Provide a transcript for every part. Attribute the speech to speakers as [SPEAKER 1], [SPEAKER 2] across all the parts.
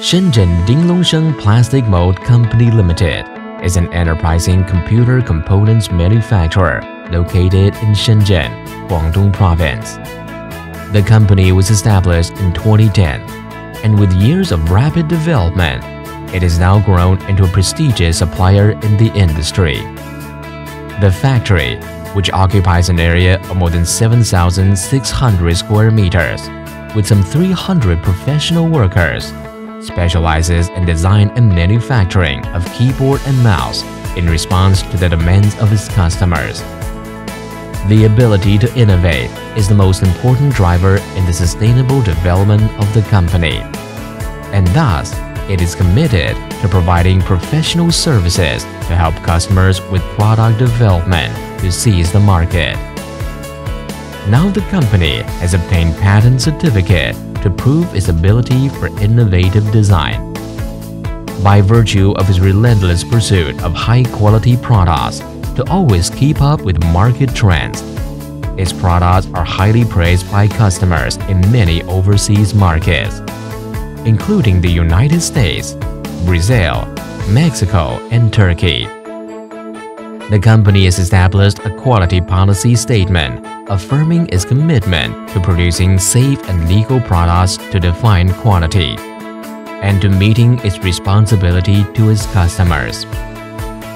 [SPEAKER 1] Shenzhen Dinglongsheng Plastic Mold Company Limited is an enterprising computer components manufacturer located in Shenzhen, Guangdong Province. The company was established in 2010, and with years of rapid development, it has now grown into a prestigious supplier in the industry. The factory, which occupies an area of more than 7,600 square meters, with some 300 professional workers, specializes in design and manufacturing of keyboard and mouse in response to the demands of its customers. The ability to innovate is the most important driver in the sustainable development of the company. And thus, it is committed to providing professional services to help customers with product development to seize the market. Now the company has obtained patent certificate to prove its ability for innovative design. By virtue of its relentless pursuit of high-quality products to always keep up with market trends, its products are highly praised by customers in many overseas markets, including the United States, Brazil, Mexico, and Turkey. The company has established a quality policy statement affirming its commitment to producing safe and legal products to define quality and to meeting its responsibility to its customers.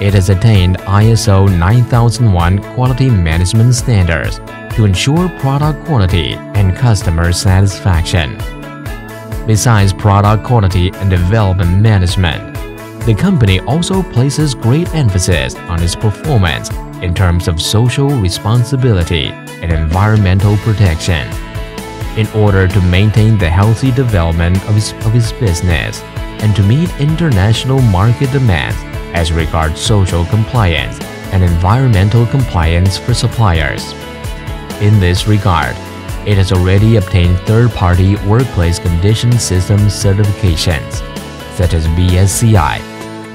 [SPEAKER 1] It has attained ISO 9001 quality management standards to ensure product quality and customer satisfaction. Besides product quality and development management, the company also places great emphasis on its performance in terms of social responsibility and environmental protection. In order to maintain the healthy development of its, of its business and to meet international market demands as regards social compliance and environmental compliance for suppliers. In this regard, it has already obtained third-party workplace condition system certifications, such as BSCI,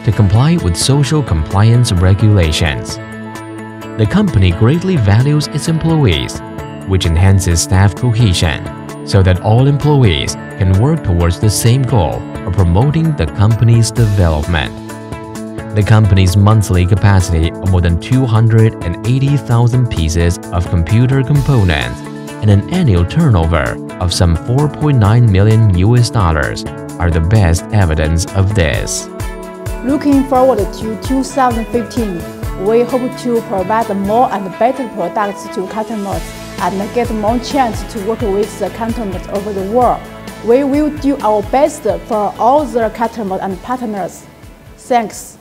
[SPEAKER 1] to comply with social compliance regulations. The company greatly values its employees, which enhances staff cohesion so that all employees can work towards the same goal of promoting the company's development. The company's monthly capacity of more than 280,000 pieces of computer components and an annual turnover of some 4.9 million US dollars are the best evidence of this.
[SPEAKER 2] Looking forward to 2015, we hope to provide more and better products to customers and get more chance to work with the customers over the world. We will do our best for all the customers and partners. Thanks.